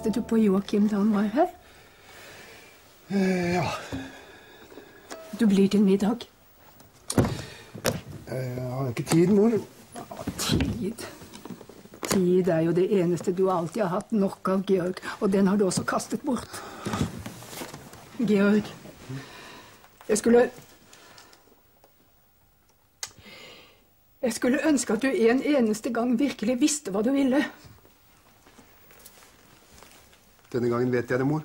Hilste du på Joakim da han var her? Eh, ja. Du blir til middag. Eh, Jeg har ikke tid, mor. Tid. Tid er jo det eneste du alltid har hatt nok av, Georg. Og den har du også kastet bort. Georg, jeg skulle Jeg skulle ønske at du en eneste gang virkelig visste hva du ville. Denne gangen vet jeg det, mor.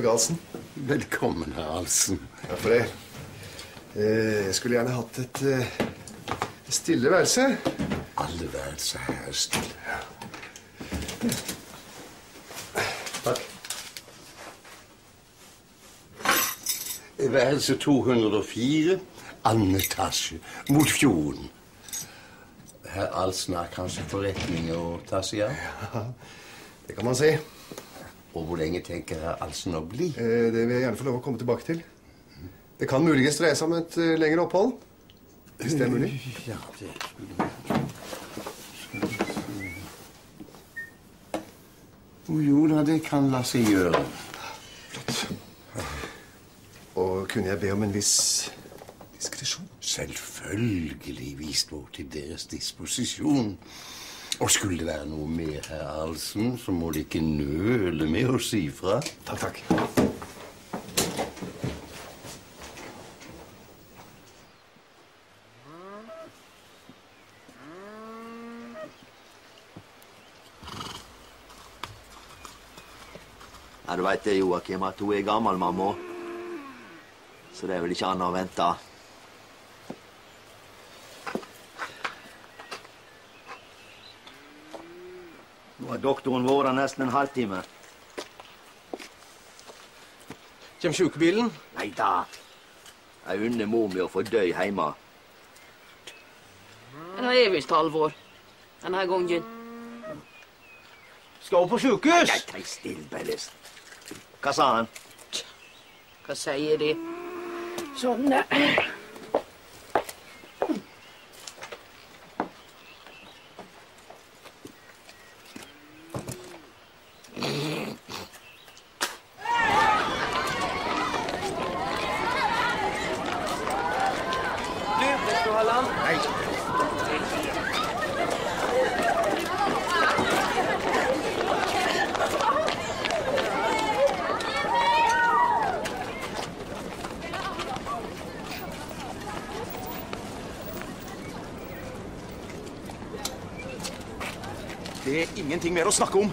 Georg Ahlsen. Velkommen, herr Ahlsen. Takk for det. Eh, Jeg skulle gjerne hatt et eh, stille værelse. Alle værelser her er stille. Takk. Værelse 204, annen etasje, mot fjorden. Herr Ahlsen har kanskje forretning å ta seg av? Det kan man si. Og hvor lenge tenker herr Alsen å bli? Eh, Det vil jeg gjerne få lov å komme tilbake til. Det kan muligens dreie seg om et uh, lengre opphold. Hvis det er mulig. Ja, det Jo da, det kan la seg gjøre. Og kunne jeg be om en viss diskresjon? Selvfølgelig vi står til deres disposisjon. Og skulle det være noe mer, herr Ahlsen, så må de ikke nøle med å si fra. Takk, takk. Ja, Du veit det, Joakim, at hun er gammel, mamma. Så det er vel ikke annet å vente. Nå vår doktoren vært nesten en halvtime. Kjem sjukebilen? Nei da. Jeg unner mor mi å få dø hjemme. Det er visst alvor denne gangen. Skal hun på sjukehus? Nei, Tei still, Bellis. Hva sa han? Hva sier de? Sånn eh, Du, vet du, Halland? Det er ingenting mer å snakke om.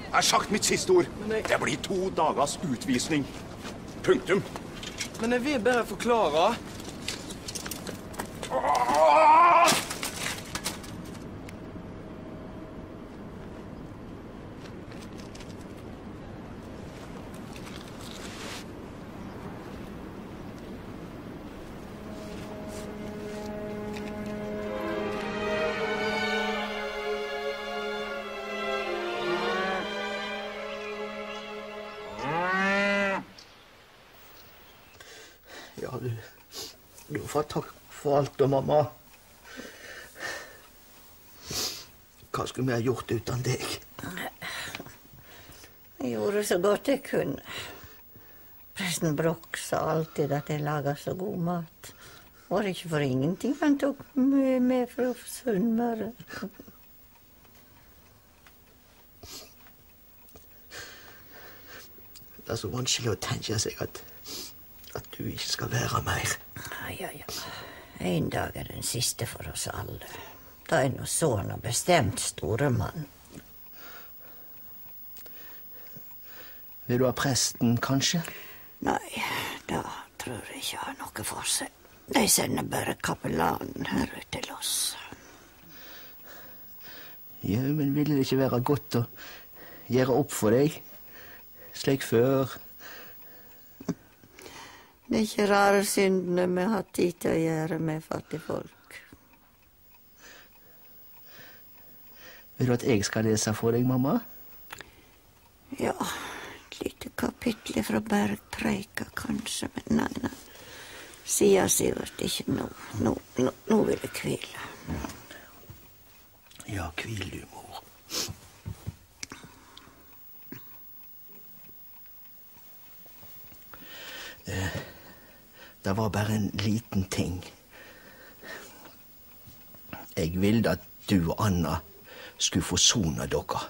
Jeg har sagt mitt siste ord. Det blir to dagers utvisning. Punktum. Men jeg vil bare forklare. Får takk for alt, og mamma. Hva skulle vi ha gjort uten deg? Jeg gjorde så godt jeg kunne. Presten Broch sa alltid at jeg laga så god mat. Var det ikke for ingenting han tok mye med fra Sunnmøre? Det er så vanskelig å tenke seg at, at du ikke skal være mer. Ja, ja. En dag er den siste for oss alle. Da er nå sånn og bestemt, store mann. Vil du ha presten, kanskje? Nei, da tror jeg ikke har noe for seg. De sender bare kapellanen her ut til oss. Ja, men ville det ikke være godt å gjøre opp for deg, slik før? Det er ikke rare syndene vi har tid til å gjøre med fattigfolk. Vil du at jeg skal lese for deg, mamma? Ja, et lite kapittel fra Bergpreika, kanskje, men nei, nei. Sia Sivert, ikke nå. Nå, nå, nå vil jeg hvile. Ja, hvil du, mor. Det var bare en liten ting. Jeg ville at du og Anna skulle forsone dere.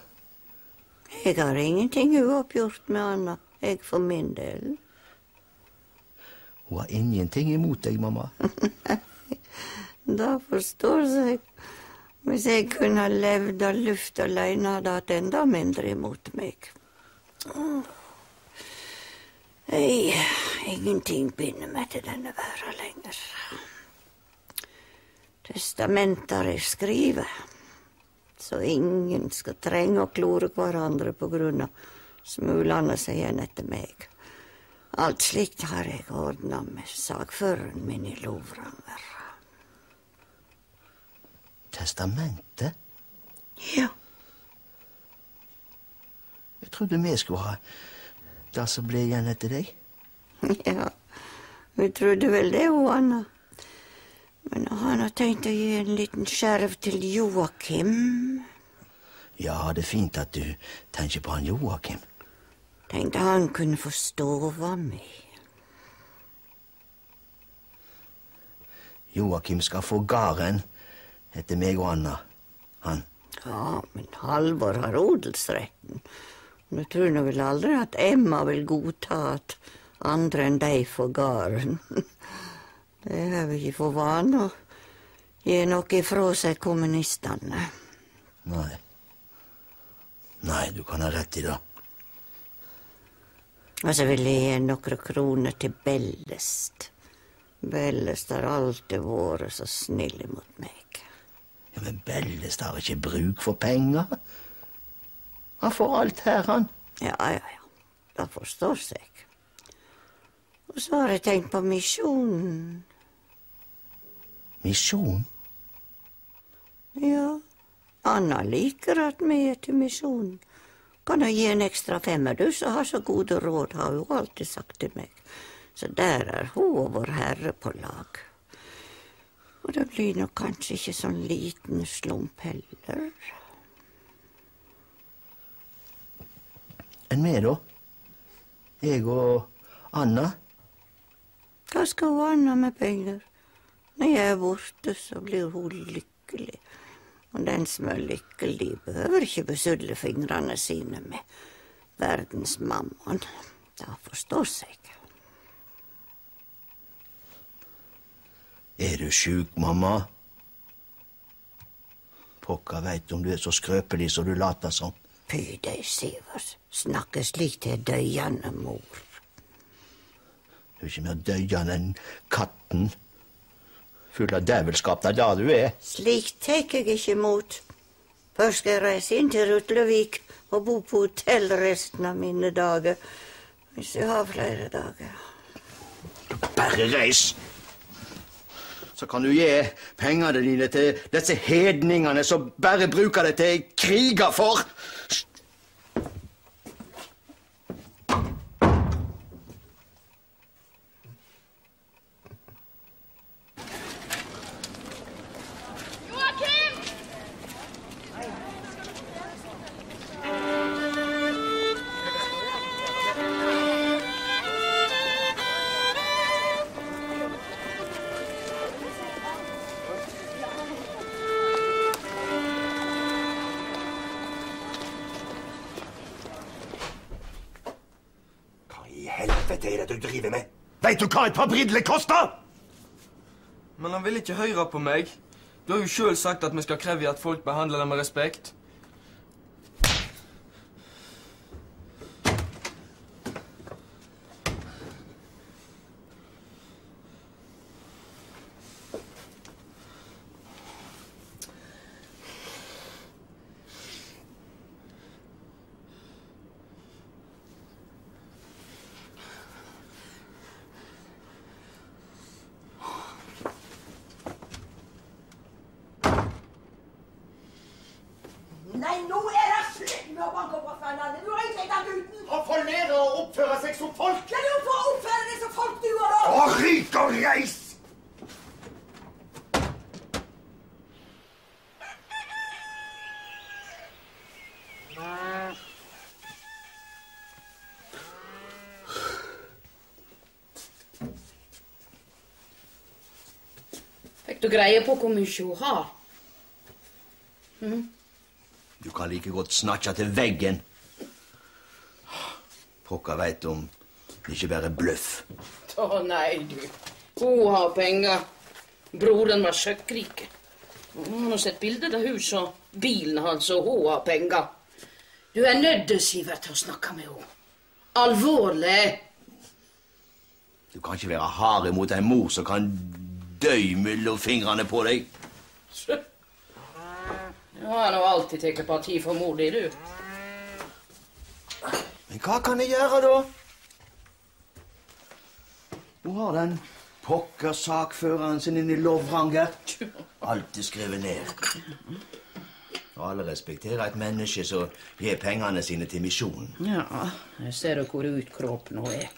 Jeg har ingenting uoppgjort med Anna, jeg for min del. Hun har ingenting imot deg, mamma. Det forstår seg. Hvis jeg kunne ha levd av luft alene, hadde jeg hatt enda mindre imot meg. Ei, ingenting binder meg til denne verden lenger. Testamenter jeg skriver, så ingen skal trenge å klore hverandre på grunn av smulene som igjen etter meg. Alt slikt har jeg ordna med sakføreren min i Lovranger. Testamentet? Ja. Jeg trodde vi skulle ha det som ble igjen etter deg. Ja, vi trodde vel det, hun Anna. Men han har tenkt å gi en liten skjerv til Joakim. Ja, det er fint at du tenker på han Joakim. Tenkte han kunne få hva mi. Joakim skal få garen, etter meg og Anna. Han. Ja, men Halvor har odelsretten. Nå tror nå vel aldri at Emma vil godta at andre enn de for gården. Det er vel ikke for vane å gi noe ifra seg kommunistene. Nei. Nei, du kan ha rett i det. Og så vil jeg gi noen kroner til Bellest. Bellest har alltid vært så snill mot meg. Ja, Men Bellest har ikke bruk for penger. Han får alt her, han. Ja, ja, ja. Det forstår seg. Og så har jeg tenkt på misjonen. Misjon? Ja, Anna liker at vi er til misjonen. Kan jeg gi en ekstra femmer, du som har så gode råd, har hun alltid sagt til meg. Så der er hun og Vår Herre på lag. Og det blir nok kanskje ikke sånn liten slump heller. Enn meg, da? Jeg og Anna? Hva skal hun ordne med penger? Når jeg er borte, så blir hun lykkelig. Og den som er lykkelig, behøver ikke besudle fingrene sine med verdens mammon. Det forstår seg. Er du sjuk, mamma? Pokka veit om du er så skrøpelig som du later som. Py deg, Sivert. Snakke slik til døyende mor. Du er ikke mer døyende enn katten. Full av dævelskap, det er det du er. Slikt tek jeg ikke imot. Først skal jeg reise inn til Rutlevik og bo på hotell resten av mine dager. Hvis jeg har flere dager. Bare reis! Så kan du gi pengene dine til disse hedningene som bare bruker det til kriger for. Hva et par briller koster? Men han vil ikke høre på meg. Du har jo sjøl sagt at vi skal kreve at folk behandler dem med respekt. Nei, nå er det slutt med å banke på fannene. Du har ikke sett han gutten. Han får lære å oppføre seg som folk! Ja, du får oppføre deg som folk, du òg, da. Å, ryk og reis! Fikk du greie på hvor mye hun har? Du kan like godt snatche til veggen. Pokker veit om det ikke bare er bløff. Å nei, du. Hun har penger. Broren var søkkrik. Hun har sett bilder av huset og bilen hans, og hun har penger. Du er nødt Sivert, til å snakke med henne. Alvorlig. Du kan ikke være hard imot ei mor som kan dø mellom fingrene på deg. Du har nå alltid tatt parti for mor di, du. Men hva kan jeg gjøre, da? Hun har den pokker sakføreren sin inne i Lovranger. Alt er skrevet ned. Og alle respekterer et menneske som gir pengene sine til misjonen. Ja, jeg ser hvor utkråpen hun er.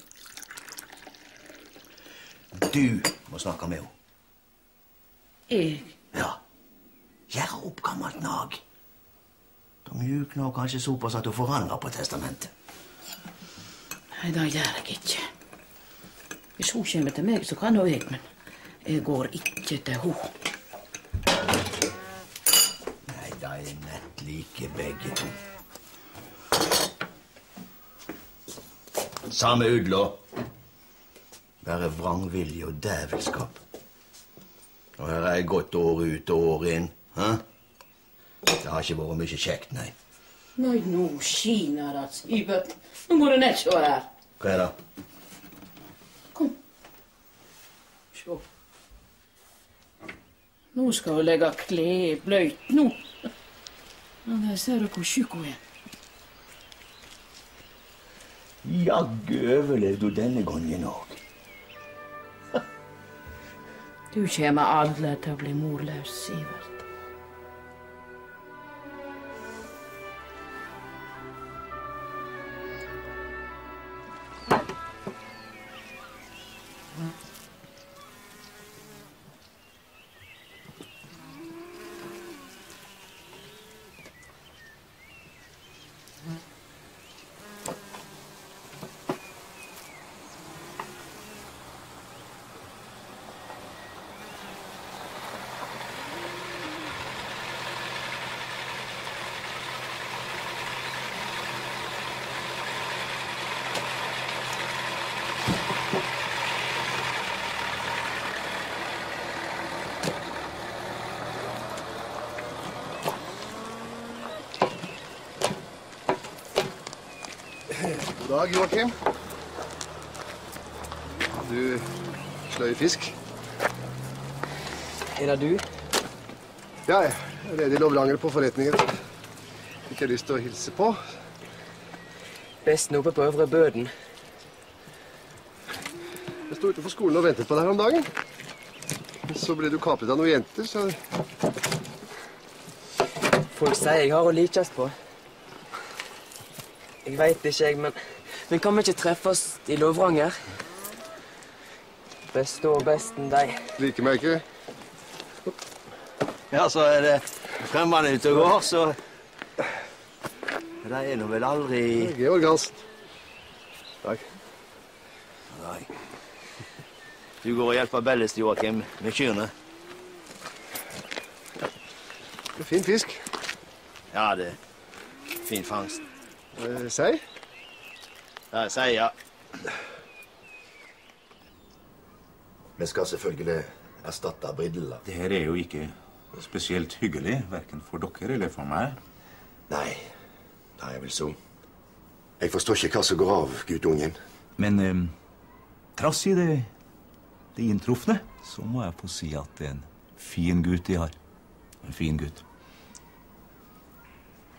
Du må snakke med henne. Jeg Ja. Gjør opp gammelt nag. Da mjukner hun kanskje såpass at hun forandrer på testamentet. Nei, det gjør jeg ikke. Hvis hun kommer til meg, så kan hun jeg, men jeg går ikke til hun. Nei, de er nett like begge to. Samme udla. Bare vrangvilje og dævelskap. Og her har jeg gått år ut og år inn. Hæ? Det har ikke vært mye kjekt, nei. Nei, nå skiner det, Sivert. Nå må du nett se her. Er det? Se. Nå skal hun legge klær bløyt nå. Men der ser du hvor tjukk hun er. Jaggu overlevde hun denne gangen òg. Du kommer aldri til å bli morløs, Sivert. Dag, Joakim. Du sløy fisk? Er det du? Ja, jeg er ledig lovranger på forretningen. Fikk jeg lyst til å hilse på. Besten oppe på Øvre Bøden. Jeg sto utenfor skolen og ventet på deg her om dagen. Så ble du kapret av noen jenter, så Folk sier jeg har å likes på. Jeg veit ikke, jeg, men Men kan vi ikke treffes i Lovranger? Beste og besten, deg. liker meg ikke. Ja, så er det fremmede ute og går, så De er nå vel aldri Georg Hansen. Takk. Nei. Du går og hjelper Bellis, Joakim, med kyrne? Fin fisk. Ja, det er fin fangst. Eh, Sei? Ja, sier ja. Vi skal selvfølgelig erstatte Bridle. Det her er jo ikke spesielt hyggelig, verken for dere eller for meg. Nei, er vel så. Jeg forstår ikke hva som går av guttungen. Men eh, trass i det, det inntrufne, så må jeg få si at det er en fin gutt de har. En fin gutt.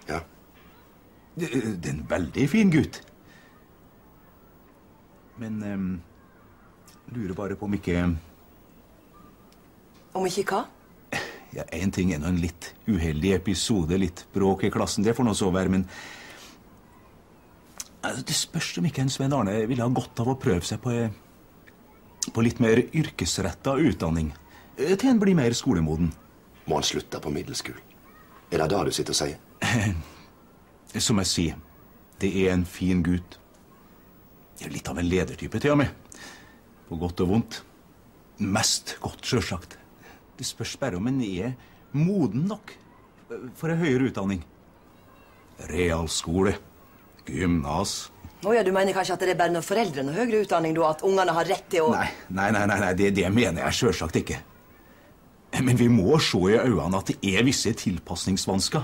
Ja. Det, det er en veldig fin gutt. Men um, lurer bare på om ikke Om ikke hva? Ja, Én ting er nå en litt uheldig episode, litt bråk i klassen, det får nå så være, men altså, Det spørs om ikke en Svein Arne ville ha godt av å prøve seg på, eh, på litt mer yrkesretta utdanning. eh, Til en blir mer skolemoden. Må han slutte på middelskolen? Er det det du sitter og sier? Som jeg sier, det er en fin gutt. Ja, Litt av en ledertype, til mi. På godt og vondt. Mest godt, sjølsagt. Det spørs bare om en er moden nok for en høyere utdanning. Realskole, gymnas Å ja, du mener kanskje at det er bare når foreldrene har høyere utdanning, da, at ungene har rett til å Nei, nei, nei, nei, nei det, det mener jeg sjølsagt ikke. Men vi må se i øynene at det er visse tilpasningsvansker.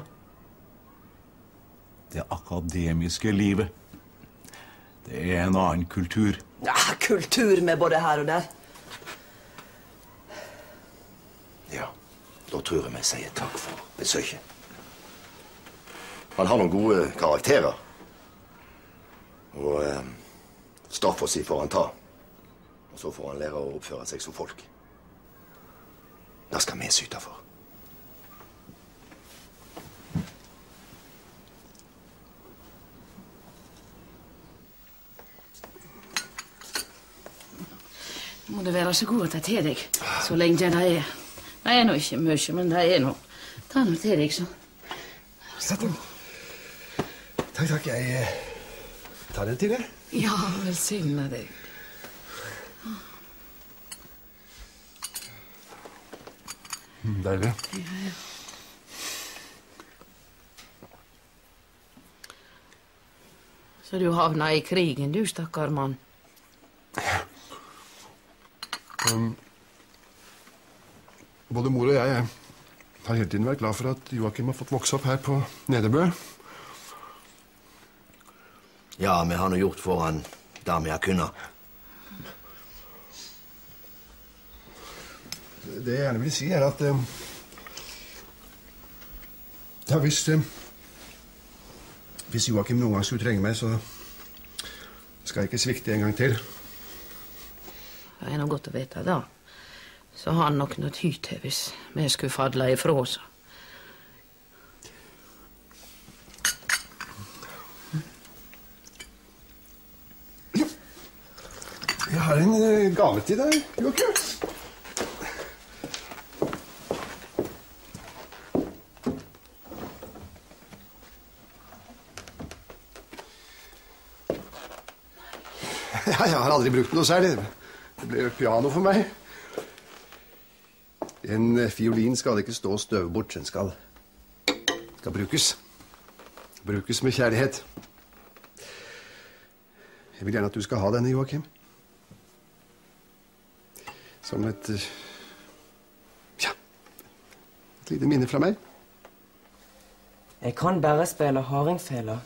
Det akademiske livet. Det er en annen kultur. Ja, kultur med både her og der. Ja, da tror jeg vi sier takk for besøket. Han har noen gode karakterer. Og eh, straffa si får han ta. Og så får han lære å oppføre seg som folk. Det skal vi syte for. Må du være så god å ta til deg så lenge det er. Det er nå ikke mye, men det er nå. Ta nå til deg, så. Den. Takk, takk. Jeg eh, tar den til, deg. Ja, velsigne deg. Deilig. Ja, ja. Så du havna i krigen, du stakkar mann. Um, både mor og jeg har hele tiden vært glad for at Joakim har fått vokse opp her på Nedrebø. Ja, vi har nå gjort for han det vi har kunnet. Det jeg gjerne vil si, er at eh, Ja, hvis eh, Hvis Joakim noen gang skulle trenge meg, så skal jeg ikke svikte en gang til. Det er nå godt å vite, da. Så har han nok noe ty til hvis vi skulle fadle ifra oss. Jeg har en eh, gave til deg, Joakim. Ja, jeg har aldri brukt noe særlig. Det ble piano for meg. En eh, fiolin skal ikke stå og støve bort. Den skal, skal brukes. Brukes med kjærlighet. Jeg vil gjerne at du skal ha denne, Joakim. Som et eh, Ja, et lite minne fra meg. Jeg kan bare spille hardingfele.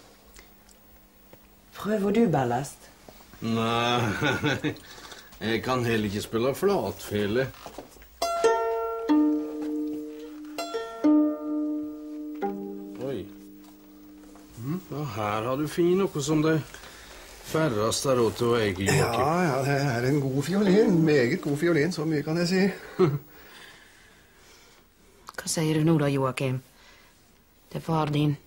Prøver du ballast? Nei, jeg kan heller ikke spille flatfele. Oi. Ja, her har du fin noe som det færreste har råd til å eie, Ja, ja, det er en god fiolin. Meget god fiolin, så mye kan jeg si. Hva sier du nå da, Joakim? Det er far din.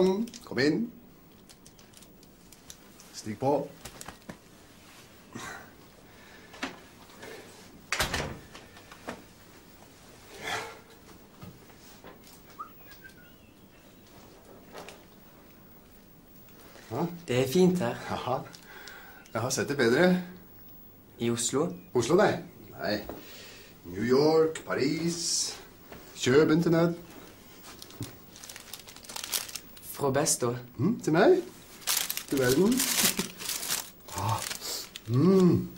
Inn. Kom inn. Stig på. Det er fint her. Ja, Jeg har sett det bedre. I Oslo? Oslo, nei. Nei. New York, Paris, Kjøben til nød. Fra Besto? Mm, til meg. Til verden. Ah. Mm.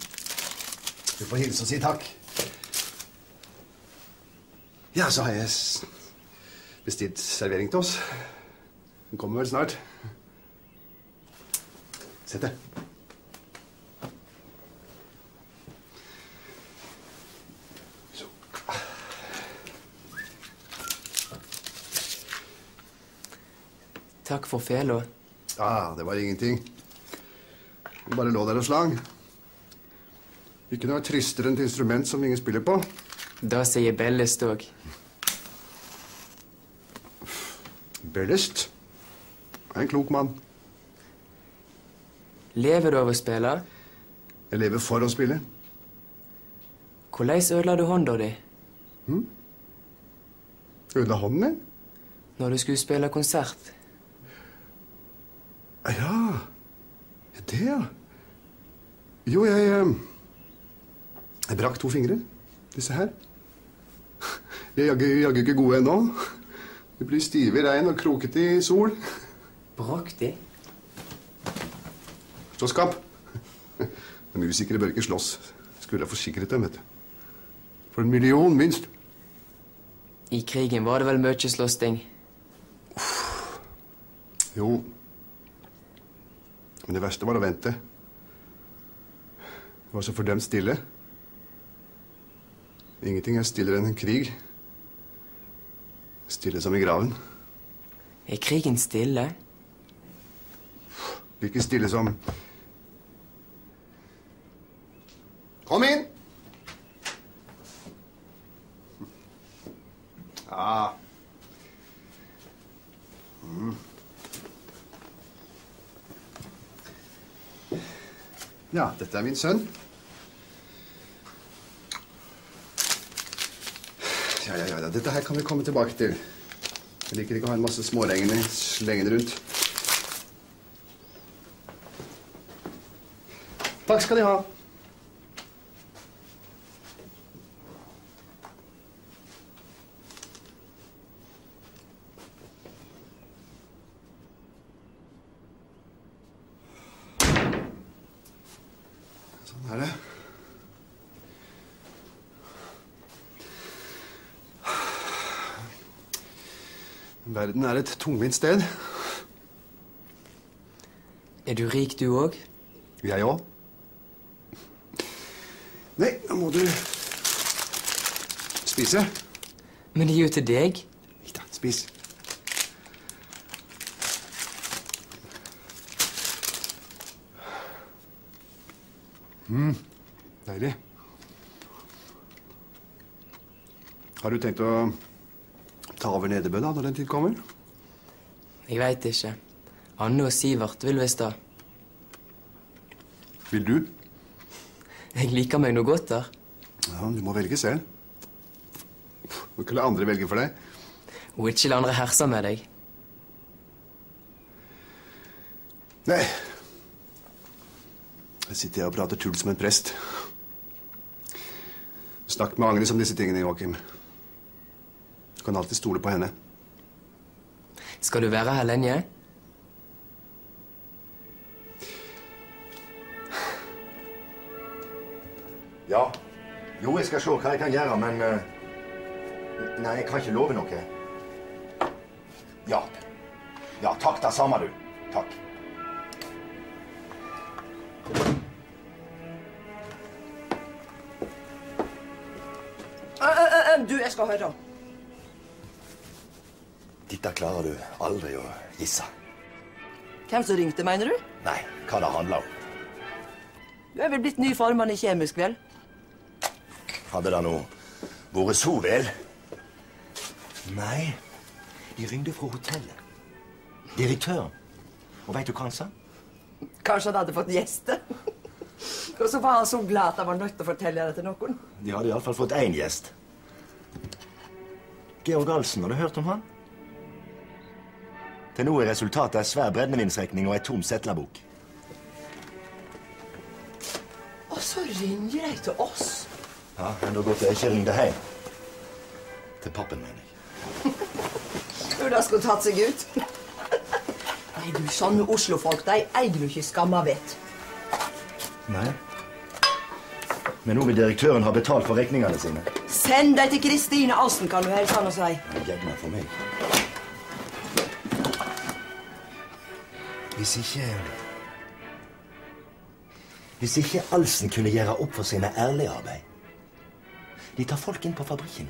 Du får hilse og si takk. Ja, så har jeg bestilt servering til oss. Den kommer vel snart. Sett deg. Takk for fela. Ah, det var ingenting. Du bare lå der og slang. Ikke noe tristere enn et instrument som ingen spiller på. Da sier Bellest òg. Bellest er en klok mann. Lever du av å spille? Jeg lever for å spille. Hvordan ødela du hånda di Ødela hånden min? når du skulle spille konsert? Ja, det, ja. Jo, jeg eh, Jeg brakk to fingre. Disse her. De er jaggu ikke gode ennå. De blir stive i regn og krokete i sol. Brakk de? Slåsskamp. Musikere bør ikke slåss. Skulle ha forsikret dem, vet du. For en million, minst. I krigen var det vel mye slåssing. Jo. Men det verste var å vente. Det var så fordømt stille. Ingenting er stillere enn en krig. Stille som i graven. Er krigen stille? Like stille som Kom inn! Ja. Mm. Ja, dette er min sønn. Ja, ja, ja, dette her kan vi komme tilbake til. Jeg liker ikke å ha en masse småregner slengende rundt. Takk skal de ha. Sånn er det. Verden er et tungvint sted. Er du rik, du òg? Jeg òg. Nei, nå må du spise. Men det er jo til deg. Ikke da, spis. Mm, deilig. Har du tenkt å ta over Nedebø da, når den tid kommer? Jeg veit ikke. Anne og Sivert vil visst det. Vil du? Jeg liker meg noe godt der. Ja, du må velge selv. Må ikke la andre velge for deg. Og ikke la andre herse med deg. Nei. Jeg sitter her og prater tull som en prest. Snakk med Agnes om disse tingene, Joakim. Du kan alltid stole på henne. Skal du være her lenge? Ja. Jo, jeg skal se hva jeg kan gjøre, men eh, Nei, jeg kan ikke love noe. Ja. Ja, takk det samme, du. Takk. Eh, eh, Du, jeg skal høre. Dette klarer du aldri å gisse. Hvem som ringte, mener du? Nei, hva det handler om. Du er vel blitt ny formann i Kjemisk, vel? Hadde det nå vært så vel? Nei, de ringte fra hotellet. Direktøren. Og veit du hva han sa? Kanskje han hadde fått gjester? Og så var han så glad at han var nødt til å fortelle det til noen. De hadde iallfall fått én gjest. Georg Alsen, har du hørt om han? Til nå er resultatet ei svær brennevinsrekning og ei tom setlerbok. Og så ringer de til oss. Ja, Enda godt jeg ikke ringte hjem. Til pappen, mener jeg. Tror det skulle tatt seg ut. Nei, du, sånne Oslo-folk, de eier jo ikke skamma vett. Nei. Men nå vil direktøren ha betalt for regningene sine. Send dem til Kristine Alsen, kan du hilse han og si. Gjerne for meg. Hvis ikke Hvis ikke Alsen kunne gjøre opp for sine ærlige arbeid De tar folk inn på fabrikken.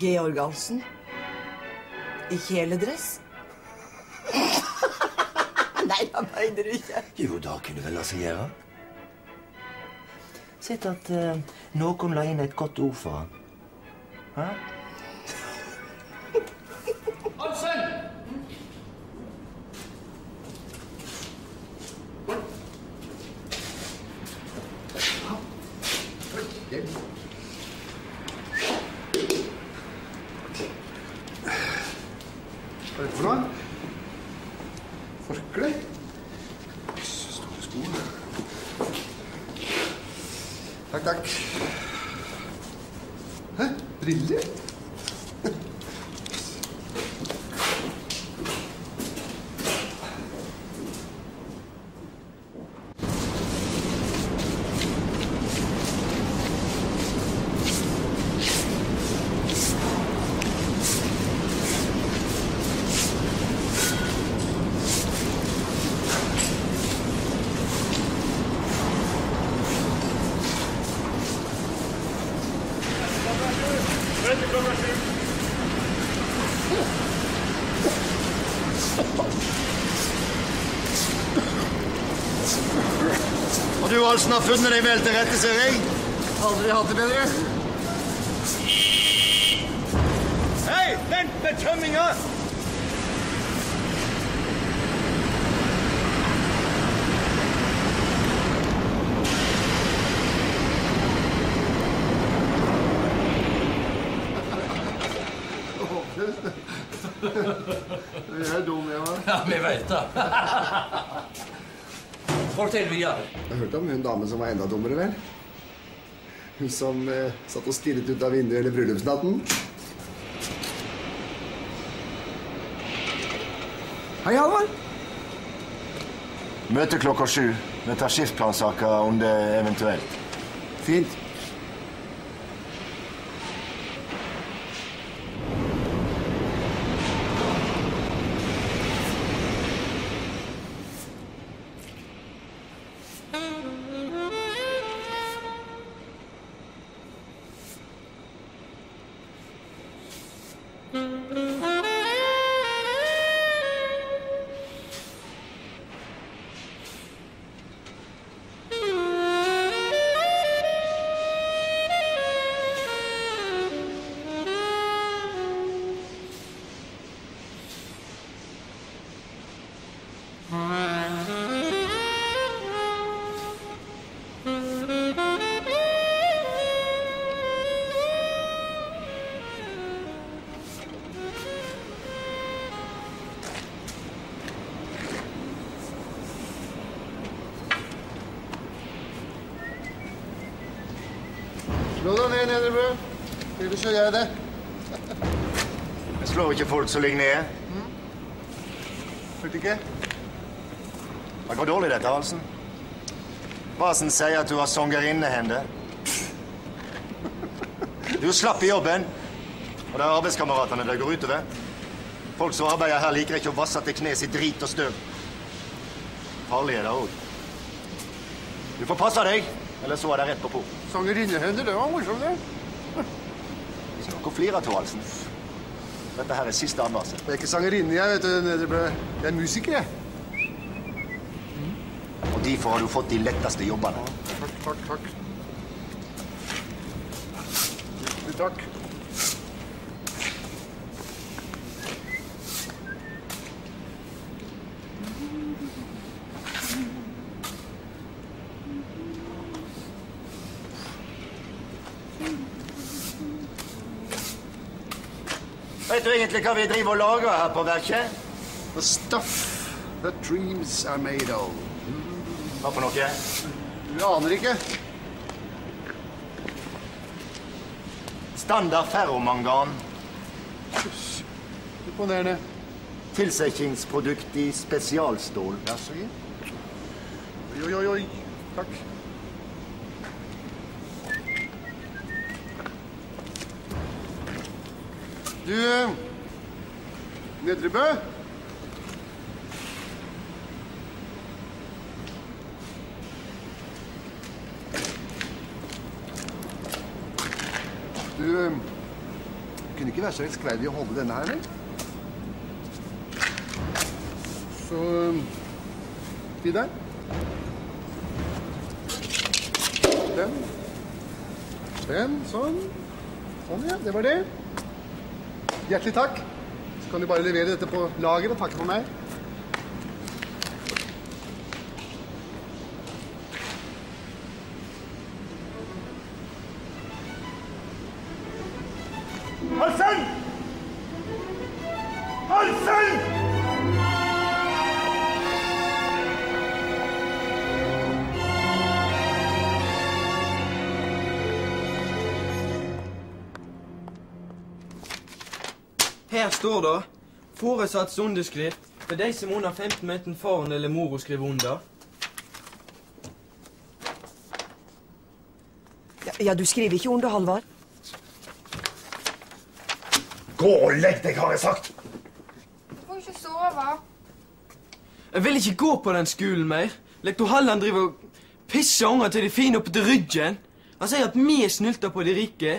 Georg Alsen. I kjeledress. Nei, det mener du ikke. Jo, da kunne vel la seg gjøre. Sett at uh, noen la inn et godt ord for han. Hæ? Alsen, har funnet deg vel til rette, ser jeg? Aldri hatt det bedre. Hei, vent med tømminga! Vi er dumme, ja. Ja, vi veit det. Fortell videre. Jeg hørte om hun dame som var enda dummere, vel? Hun som eh, satt og stirret ut av vinduet hele bryllupsnatten. Hei, Halvard. Møte klokka sju. Vi tar skiftplansaker om det eventuelt. Fint. Ned, Nedrebø. Ellers gjør jeg det. Jeg slår ikke folk som ligger nede. Følte ikke? Det går dårlig, dette, Halsen. Basen sier at du har sangerinnehender. Du slapp i jobben, og det er arbeidskameratene det går utover. Folk som arbeider her, liker ikke å vasse til knes i drit og støv. Farlig er det òg. Du får passe deg, eller så er det rett på porten. Sangerinnehender, det var morsomt, det. Hvis dere å flire av, Halsen. Dette her er siste advarsel. Jeg er ikke sangerinne, jeg, vet du. Jeg er musiker, jeg. Og derfor har du fått de letteste jobbene. Takk, takk, takk. Hjertelig takk. Vet du egentlig hva vi driver og lager her på verket? The stuff that dreams are made of. Hva for noe? Du aner ikke. Standard ferromangan. Imponerende. Tilsettingsprodukt i spesialstål. Gitt. Oi, oi, oi, oi. Takk. Du eh, Nedrebø? Du eh, kunne ikke være så elskverdig å holde denne her, eller? Så De der. Den. Den. Sånn. Sånn, ja. Det var det. Hjertelig takk. Kan du bare levere dette på lager og takke for meg. Står det foresatts underskrift for de som under 15 meter faren eller mora skriver under. Ja, ja, du skriver ikke under, Halvard? Gå og legg deg, har jeg sagt! Du får ikke sove. Jeg vil ikke gå på den skolen mer. Lektor Halland driver og pisser unger til de fine opp til ryggen. Han sier at vi snylter på de rike.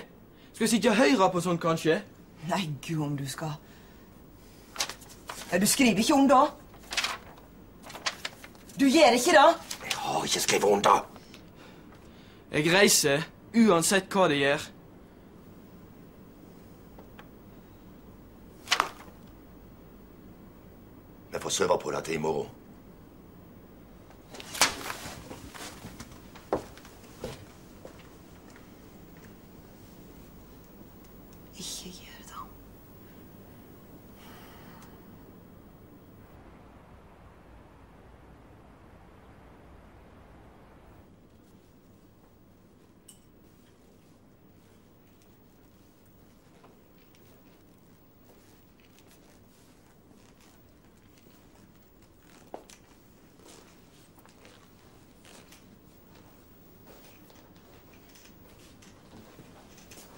Skal jeg sitte og høre på sånt, kanskje? Nei, gud om du skal Ja, Du skriver ikke under? Du gjør ikke det? Jeg har ikke skrevet under. Jeg reiser uansett hva de gjør. Vi får sove på dette i morgen. Ikke gjør det.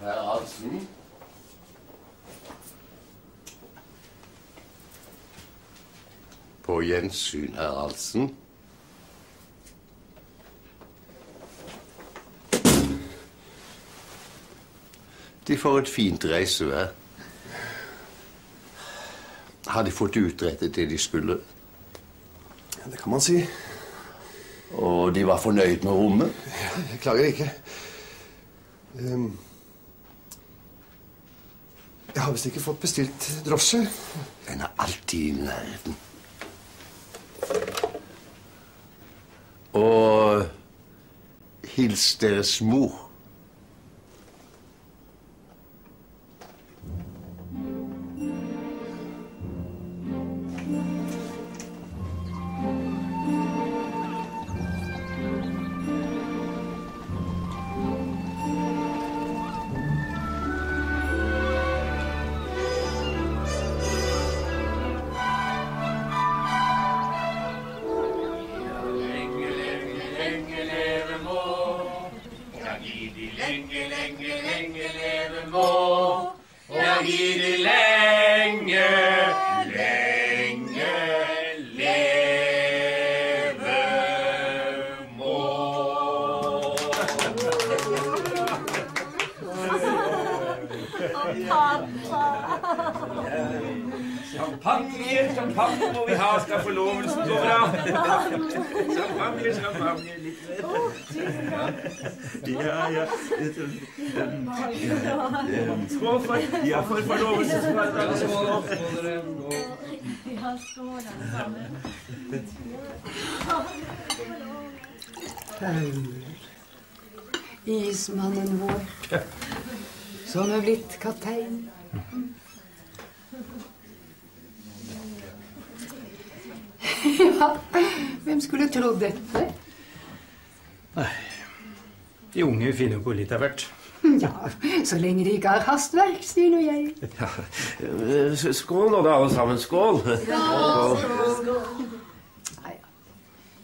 Herr Hansen? På gjensyn, herr Alsen. De får et fint reisevær. Har de fått utrettet det de skulle? Ja, det kan man si. Og de var fornøyd med rommet? Ja, Jeg klager ikke. Um, jeg har visst ikke fått bestilt drosje. Den er alltid i nærheten. Og hils deres mor. Ismannen vår. Som er blitt kaptein. Ja, hvem skulle trodd dette? De unge finner på litt av hvert. Ja, så lenge de ikke har hastverk, sier nå jeg. Ja. Skål nå, da, alle sammen. Skål.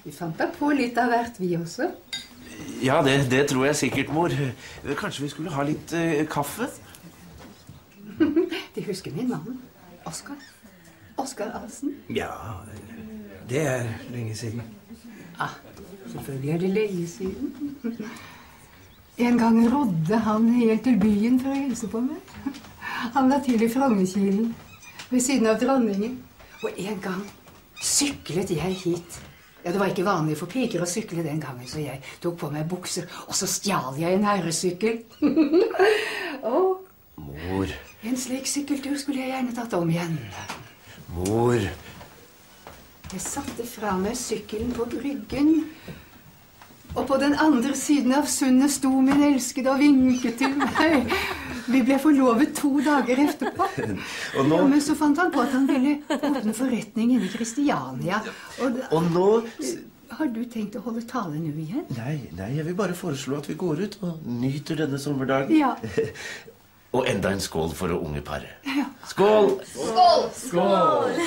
Vi fant da på litt av hvert, vi også. Ja, det, det tror jeg sikkert, mor. Kanskje vi skulle ha litt uh, kaffe? De husker min mann. Oskar. Oskar Ahlsen. Ja, det er lenge siden. Ah, selvfølgelig er det lenge siden. En gang rodde han helt til byen for å hilse på meg. Han la til i Frognerkilen ved siden av dronningen. Og en gang syklet jeg hit. Ja, Det var ikke vanlig for piker å sykle den gangen, så jeg tok på meg bukser, og så stjal jeg en herresykkel. og Mor, en slik sykkeltur skulle jeg gjerne tatt om igjen. mor. Jeg satte fra meg sykkelen på bryggen. Og på den andre siden av sundet sto min elskede og vinket til meg. Vi ble forlovet to dager etterpå. Og nå, Ja, men så fant han på at han ville åpne forretning inne i Kristiania. Og da, og nå har du tenkt å holde tale nå igjen? Nei, nei, jeg vil bare foreslå at vi går ut og nyter denne sommerdagen. Ja. Og enda en skål for det unge paret. Ja. Skål! Skål! Skål!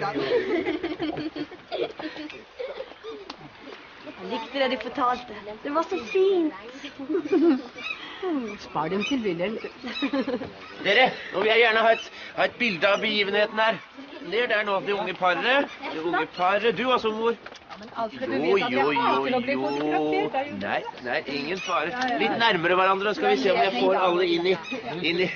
Da. Jeg likte det du fortalte. Det var så fint. Spar dem til Wilhelm. Dere, nå vil jeg gjerne ha et, ha et bilde av begivenheten her. Ned der nå, det unge paret. Det unge paret. Du også, mor. Alfred, Jo, jo, jo, jo. Nei, nei, ingen fare. Litt nærmere hverandre, skal vi se om jeg får alle inn i, inn i.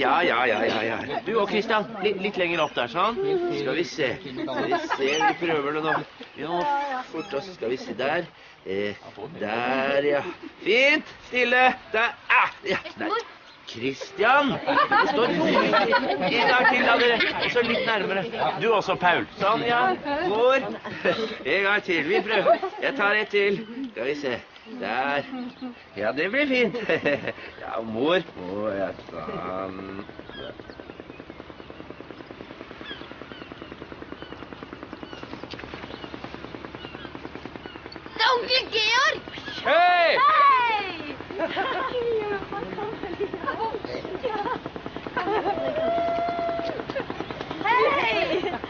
Ja, ja, ja, ja, ja. Du og Christian, litt, litt lenger opp der, sånn. Skal vi se. Skal vi se, vi prøver det nå. Vi må og så Skal vi se der. Eh, der, ja. Fint. Stille. Der. Ah, ja, der. Christian! Det står En gang til, da, dere. Og så litt nærmere. Du også, Paul. Sånn, ja. Mor. En gang til. Vi prøver. Jeg tar et til. Skal vi se. Der. Ja, det blir fint. Ja, mor. Å, ja, sånn. Onkel Georg! Hei! Hei! Hei!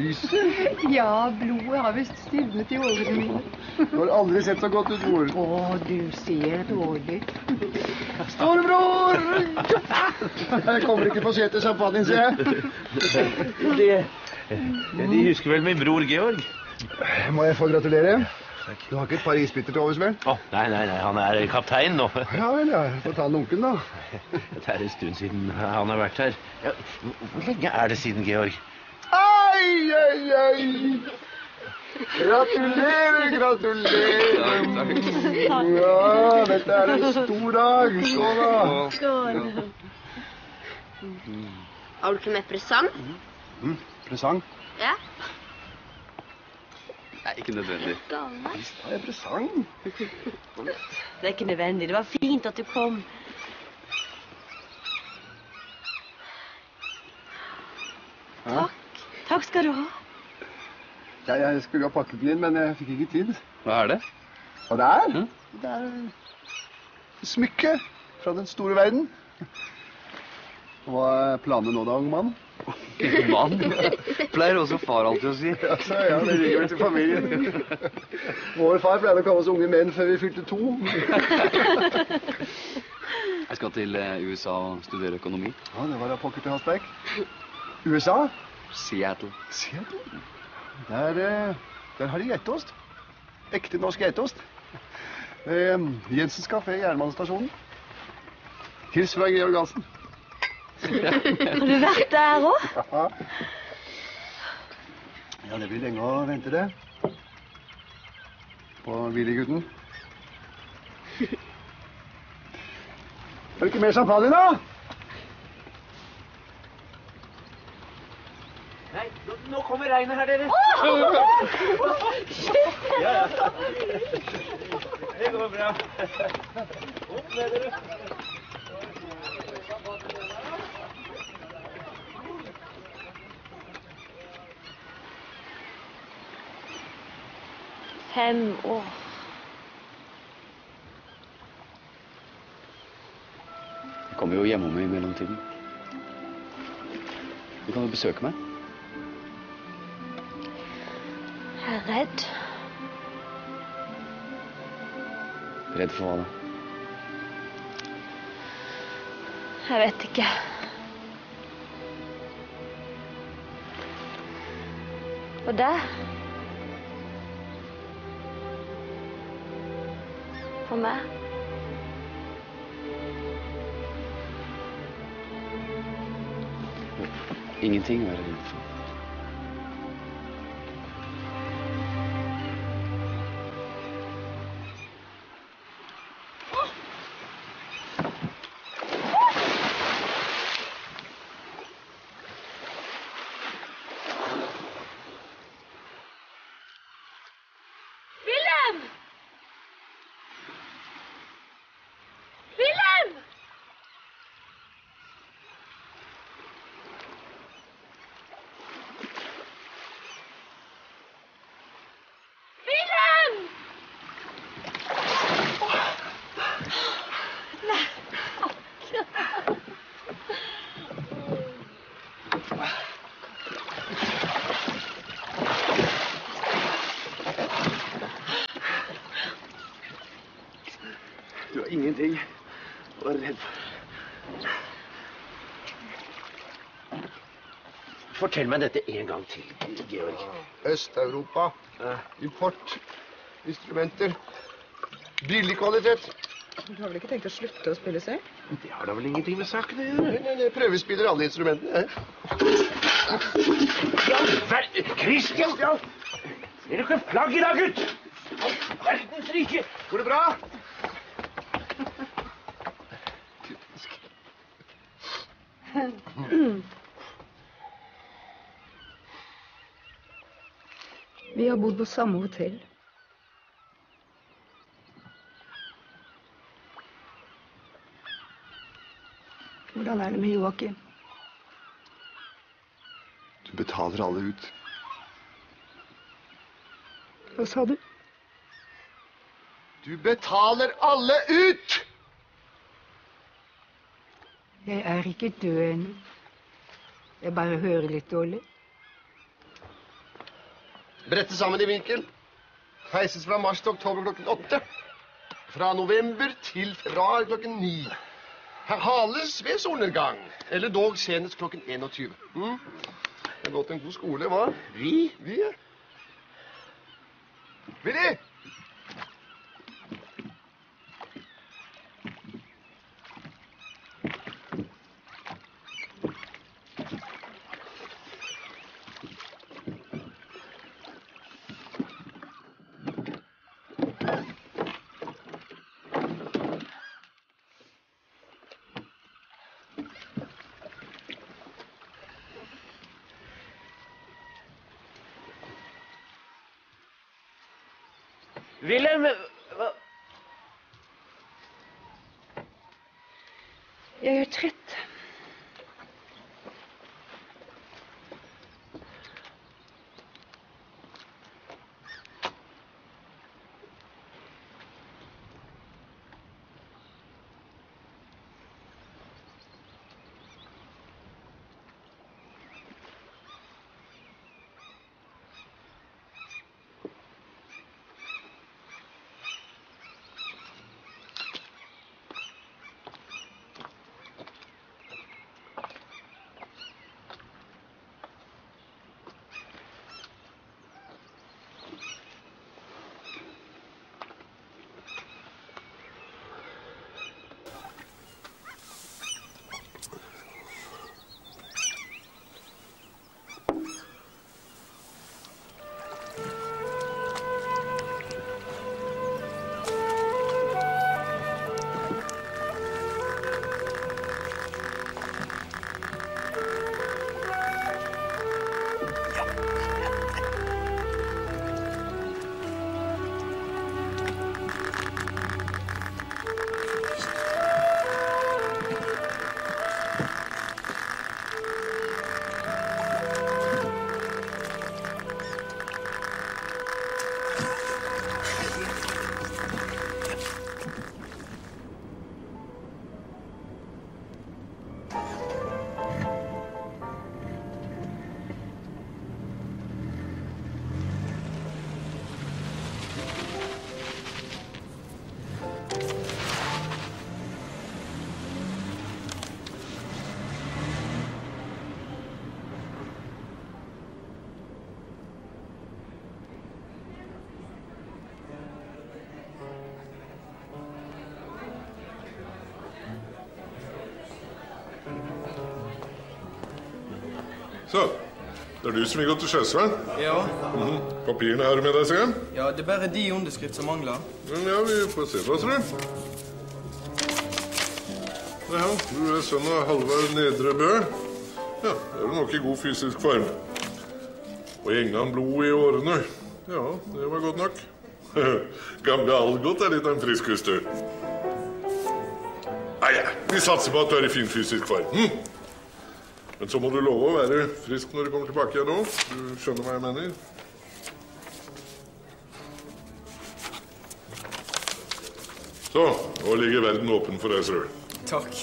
Fryser. Ja, blodet har visst stivnet i årene mine. Du har aldri sett så godt ut, mor. Å, du ser dårlig. Storebror! Jeg kommer ikke for sent til champagnen, ser jeg. De, de husker vel min bror Georg? Må jeg få gratulere? Du har ikke et par isbiter til overs, vel? Å, nei, nei, nei, han er kaptein nå. Ja vel, ja. Få ta den onkelen, da. Det er en stund siden han har vært her. Ja, hvor lenge er det siden, Georg? Ai, oi, oi. Gratulerer, gratulerer! Ja, dette er en stor dag. Skål, da. Skål. Har du ikke med presang? Mm, presang? Ja. Nei, ikke nødvendig. Det Visst har jeg presang. Det er ikke nødvendig. Det var fint at du kom. Takk. Takk skal du ha. Ja, jeg skulle ha pakket den inn, men jeg fikk ikke tid. Hva er det? Hva det er? Det er smykke fra den store verden. Hva er planene nå da, unge mann? Mann? Pleier også far alltid å si. Altså, ja, det ligger vel til familien. Vår far pleide å kalle oss unge menn før vi fylte to. Jeg skal til eh, USA og studere økonomi. Ja, det var da pokker til hastverk. USA? Seattle. Seattle? Der, eh, der har de geitost. Ekte norsk geitost. Eh, Jensens kafé, Jernbanestasjonen. Hils fra Georg Hansen. Har du vært der òg? Ja. ja, det blir lenge å vente det. På Willy-gutten. Er det ikke mer champagne, da? Nå, kommer regnet her, dere. Ja, ja. Det går bra. Opp med dere. Fem år. Jeg kommer jo hjemom i mellomtiden. Du kan jo besøke meg. Redd. Redd for hva da? Jeg vet ikke. Og deg? For meg? Ingenting å være redd for. Har å være redd for. Fortell meg dette en gang til, Georg. Øst-Europa. Import. Instrumenter. Billig kvalitet. Du har vel ikke tenkt å slutte å spille selv? Det har da vel ingenting med saken å gjøre? nei, nei, prøvespiller alle instrumentene. Kristian! Christian! Ser du ikke flagg i dag, gutt? All verdens rike! Går det bra? Vi har bodd på samme hotell. Hvordan er det med Joakim? Du betaler alle ut. Hva sa du? Du betaler alle ut! Jeg er ikke død ennå. Jeg bare hører litt dårlig. Brette sammen i vinkel. Heises fra mars til oktober klokken åtte. Fra november til februar klokken ni. Hales ved solnedgang. Eller dog senest klokken 21. Mm? Det har gått en god skole, hva? Vi? Vi, ja. Willy! Det er du som vil gå til Skjesvern? Ja. Mhm. Papirene har du med deg, sier jeg. Ja, det er bare de underskrift som mangler. Men ja, vi får se oss, tror jeg. Ja, du er sønn av Halvard Nedre Bø. Ja, det er du nok i god fysisk form. Og Engan blod i årene. Ja, det var godt nok. Gamle Algot er litt av en friskus, du. Nei, ja, vi satser på at du er i fin fysisk form. Hm? Men så må du love å være frisk når du kommer tilbake igjen nå. Du skjønner hva jeg mener? Så, nå ligger verden åpen for deg, Srøl. Takk.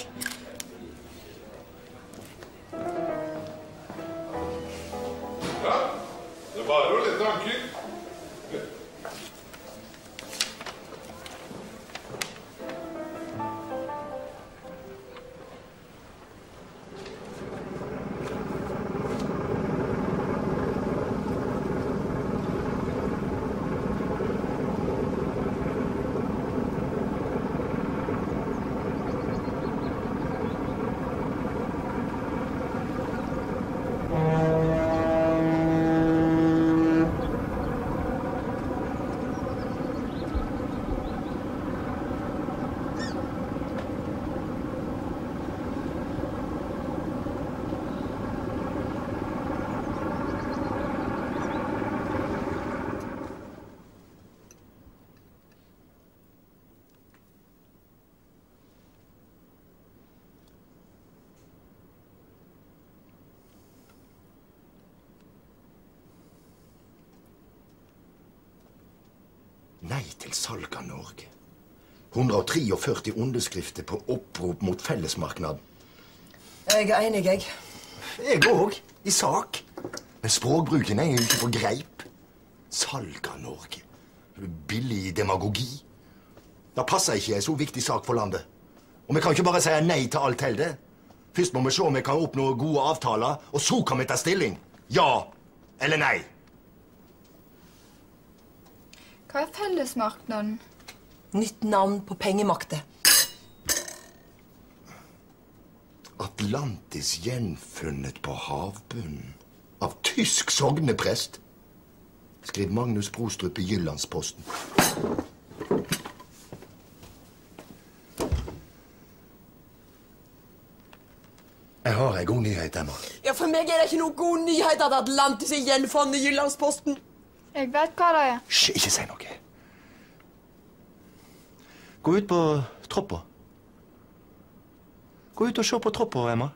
143 underskrifter på opprop mot fellesmarknaden. Jeg er enig, jeg. Jeg òg, i sak. Men språkbruken er jo ikke på greip. Salg av Norge. Billig demagogi. Det passer ikke i en så viktig sak for landet. Og vi kan ikke bare si nei til alt heller. Først må vi se om vi kan oppnå gode avtaler, og så kan vi ta stilling. Ja eller nei. Hva er fellesmarknaden? Nytt navn på pengemakta. Atlantis gjenfunnet på havbunnen. Av tysk sogneprest. Skrev Magnus Brostrup i Jyllandsposten. Jeg har ei god nyhet, Emma. Ja, For meg er det ikke noe god nyhet at Atlantis er gjenfunnet i Jyllandsposten. Jeg vet hva det er. Hysj, ikke si noe. Gå ut på troppa. Gå ut og Emma.